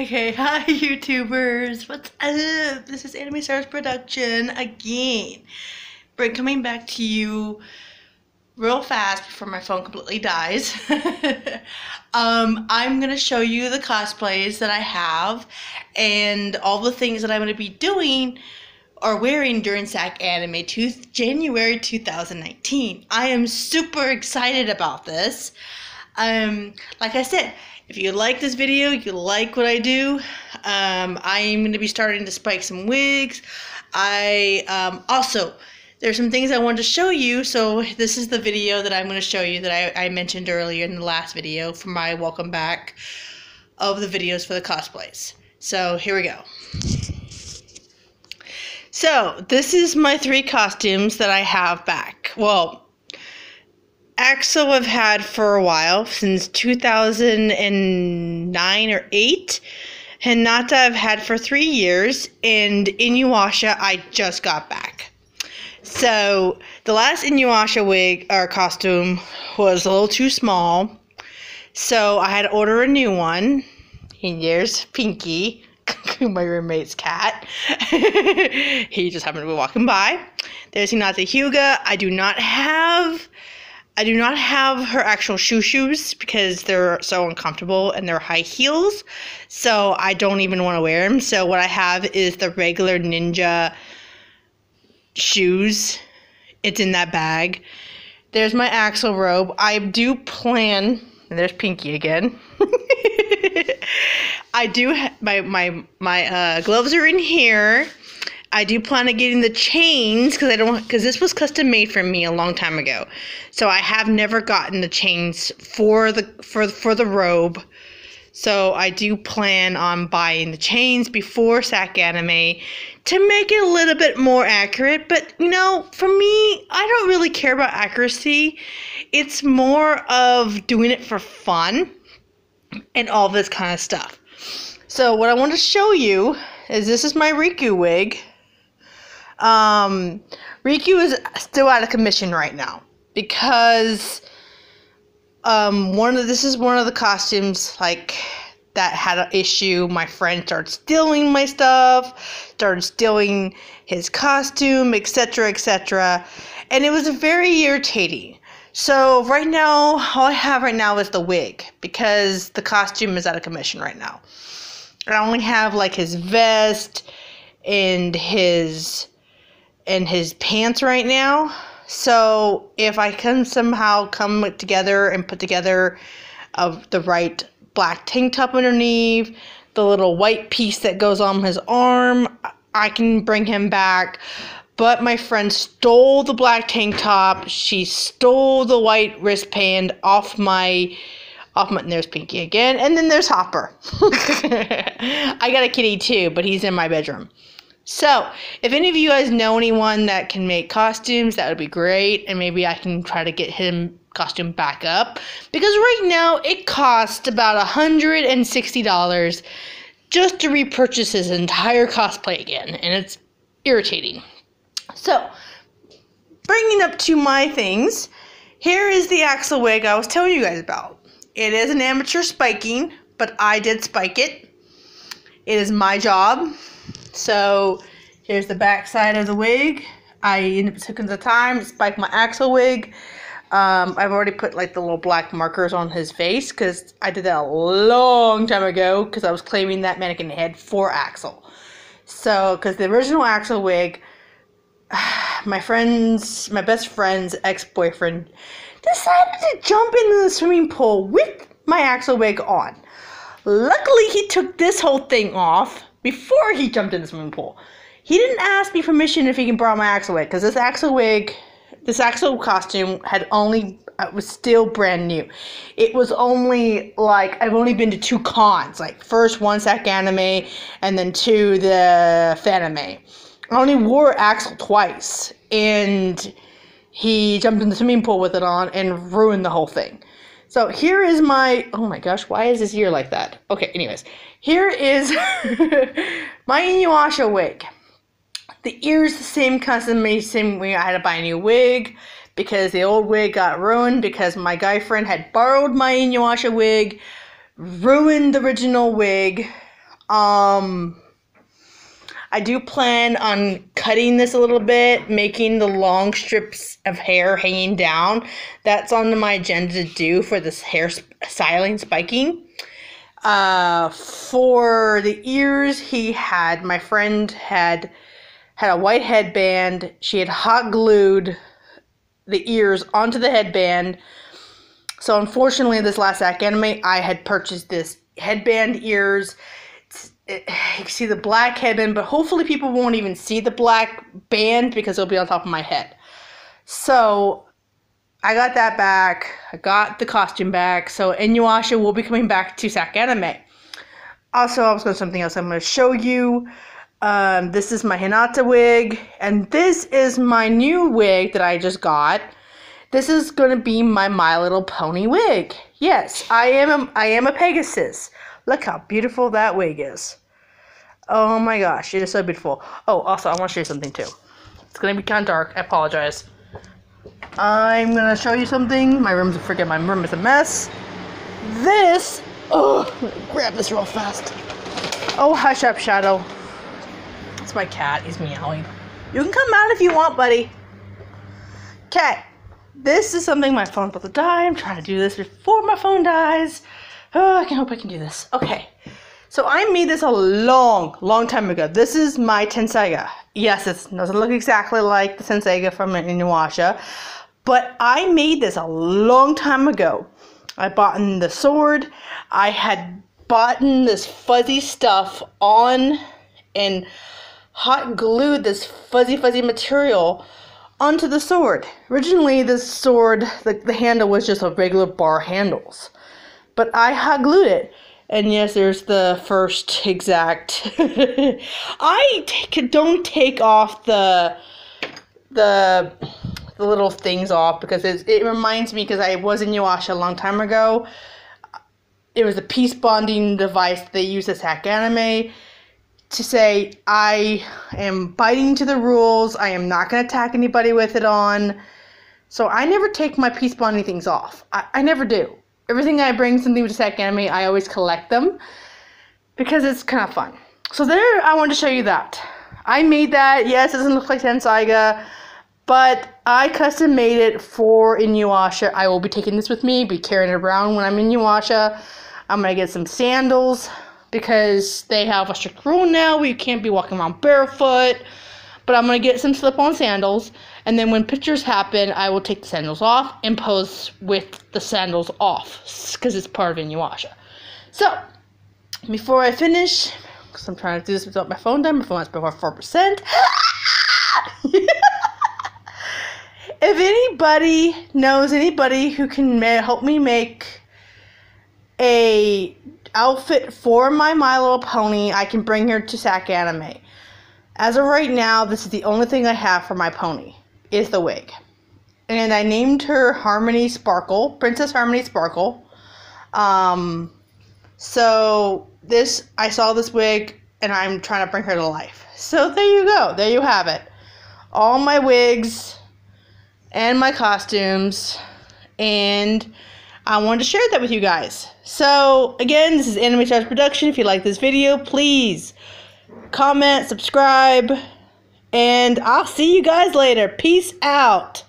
Okay, hi YouTubers. What's up? This is Anime Stars Production again. Bring coming back to you real fast before my phone completely dies. um, I'm gonna show you the cosplays that I have and all the things that I'm gonna be doing or wearing during SAC Anime to January 2019. I am super excited about this. Um, like I said, if you like this video, you like what I do, um, I am going to be starting to spike some wigs. I um, also, there's some things I wanted to show you, so this is the video that I'm going to show you that I, I mentioned earlier in the last video for my welcome back of the videos for the cosplays. So here we go. So this is my three costumes that I have back. Well, Axel I've had for a while, since 2009 or 8. Hinata I've had for three years, and Inuyasha I just got back. So the last Inuyasha wig or costume was a little too small, so I had to order a new one. And there's Pinky, my roommate's cat. he just happened to be walking by. There's Hinata Hyuga. I do not have I do not have her actual shoe shoes because they're so uncomfortable and they're high heels. So I don't even want to wear them. So what I have is the regular ninja shoes. It's in that bag. There's my Axel robe. I do plan, and there's Pinky again. I do my my my uh, gloves are in here. I do plan on getting the chains because I don't because this was custom made for me a long time ago. So I have never gotten the chains for the for for the robe. So I do plan on buying the chains before SAC Anime to make it a little bit more accurate. But you know, for me, I don't really care about accuracy. It's more of doing it for fun and all this kind of stuff. So what I want to show you is this is my Riku wig. Um, Riku is still out of commission right now because um, one of this is one of the costumes like that had an issue. My friend started stealing my stuff, started stealing his costume, etc., etc., and it was very irritating. So right now, all I have right now is the wig because the costume is out of commission right now. I only have like his vest and his and his pants right now. So if I can somehow come together and put together of the right black tank top underneath, the little white piece that goes on his arm, I can bring him back. But my friend stole the black tank top. She stole the white wristband off my off my there's Pinky again. And then there's Hopper. I got a kitty too, but he's in my bedroom. So, if any of you guys know anyone that can make costumes, that would be great, and maybe I can try to get him costume back up because right now it costs about $160 just to repurchase his entire cosplay again, and it's irritating. So, bringing up to my things, here is the Axel wig I was telling you guys about. It is an amateur spiking, but I did spike it. It is my job so here's the back side of the wig. I ended up taking the time to spike my Axel wig. Um, I've already put like the little black markers on his face because I did that a long time ago because I was claiming that mannequin head for Axel. So, because the original Axel wig, my friend's, my best friend's ex boyfriend decided to jump into the swimming pool with my Axel wig on. Luckily, he took this whole thing off before he jumped in the swimming pool. He didn't ask me permission if he can borrow my Axel wig because this Axel wig, this Axel costume had only uh, was still brand new. It was only like I've only been to two cons, like first one SAC anime and then two the Fanime. I only wore Axel twice, and he jumped in the swimming pool with it on and ruined the whole thing. So here is my oh my gosh, why is this ear like that? Okay, anyways, here is my Inuyasha wig. The ear is the same custom same way I had to buy a new wig because the old wig got ruined because my guy friend had borrowed my Inuyasha wig, ruined the original wig Um, I do plan on cutting this a little bit, making the long strips of hair hanging down. That's on my agenda to do for this hair styling spiking. Uh, for the ears, he had my friend had had a white headband. She had hot glued the ears onto the headband. So unfortunately, this last SAC anime, I had purchased this headband ears. You can see the black headband, but hopefully people won't even see the black band because it'll be on top of my head. So I got that back. I got the costume back. So Inuyasha will be coming back to SAC Anime. Also, I was going to something else I'm going to show you. Um, this is my Hinata wig, and this is my new wig that I just got. This is going to be my My Little Pony wig. Yes, I am a, I am a Pegasus. Look how beautiful that wig is. Oh my gosh, it is so beautiful. Oh, also, I want to show you something too. It's to be kind of dark. I apologize. I'm to show you something. My room's, a forget my room is a mess. This, oh, grab this real fast. Oh, hush up, Shadow. It's my cat. He's meowing. You can come out if you want, buddy. Okay. This is something my phone's about to die. I'm trying to do this before my phone dies. Oh, I can hope I can do this. Okay. So I made this a long, long time ago. This is my Tenseiga. Yes, it doesn't look exactly like the Tenseiga from Inuyasha, but I made this a long time ago. I bought in the sword. I had bought in this fuzzy stuff on and hot glued this fuzzy, fuzzy material onto the sword. Originally, this sword, the, the handle was just a regular bar handles, but I hot glued it. And yes, there's the first exact. I take, don't take off the the the little things off because it, it reminds me because I was in Inuyasha a long time ago. It was a peace bonding device they use as SAC anime to say I am biting to the rules. I am not going to attack anybody with it on. So I never take my peace bonding things off. I, I never do. Everything I bring something to SAC Anime, I always collect them because it's kind of fun. So there, I wanted to show you that. I made that. Yes, it doesn't look like Tenseiga, but I custom made it for Inuyasha. I will be taking this with me, be carrying it around when I'm in Inuyasha. I'm gonna get some sandals because they have a strict rule now where you can't be walking around barefoot. But I'm gonna get some slip-on sandals, and then when pictures happen, I will take the sandals off and pose with the sandals off because it's part of Inuyasha. So before I finish, because I'm trying to do this without my phone down, my phone's before four percent. if anybody knows anybody who can help me make a outfit for my My Little Pony, I can bring her to Sac Anime. As of right now, this is the only thing I have for my pony, is the wig. And I named her Harmony Sparkle, Princess Harmony Sparkle. Um, so this, I saw this wig, and I'm trying to bring her to life. So there you go, there you have it. All my wigs, and my costumes, and I wanted to share that with you guys. So, again, this is Anime Stars Production. If you like this video, please comment, subscribe, and I'll see you guys later. Peace out.